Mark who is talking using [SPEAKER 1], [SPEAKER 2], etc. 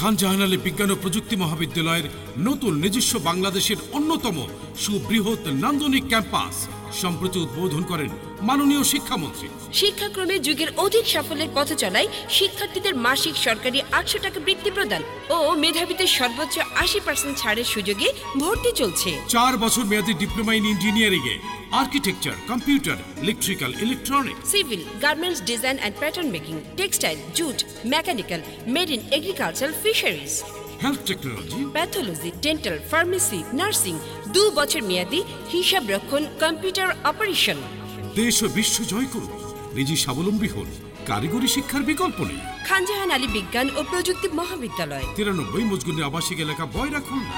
[SPEAKER 1] খান জাহান আলী বিজ্ঞান ও প্রযুক্তি মহাবিদ্যালয়ের নতুন নিজস্ব বাংলাদেশের অন্যতম সুবৃহৎ নান্দনিক ক্যাম্পাস। সম্প্রতি উদ্বোধন করেন মাননীয় শিক্ষামন্ত্রী।
[SPEAKER 2] শিক্ষাক্রমে যুগের অধিক সাফল্যের পথ চলায় শিক্ষার্থীদের মাসিক সরকারি আটশো টাকা বৃত্তি প্রদান ও মেধাবীদের সর্বোচ্চ আশি পার্সেন্ট ছাড়ের সুযোগে ভর্তি চলছে।
[SPEAKER 1] চার বছর মেয়াদী diploma in engineering A architecture computer electrical electronic
[SPEAKER 2] civil garments design and pattern making textile jute mechanical made in agriculture fisheries.
[SPEAKER 1] Health technology
[SPEAKER 2] pathology dental pharmacy nursing দু বছর মেয়াদি হিসাব রক্ষণ কম্পিউটার অপারেশন
[SPEAKER 1] দেশ ও বিশ্ব জয় করুন। নিজে স্বাবলম্বী হন। কারিগরি শিক্ষার বিকল্প নেই।
[SPEAKER 2] খানজাহান আলী বিজ্ঞান ও প্রযুক্তি মহাবিদ্যালয়।
[SPEAKER 1] তিরানব্বই মজগুনি আবাসিক এলাকা বয়রা খুলনা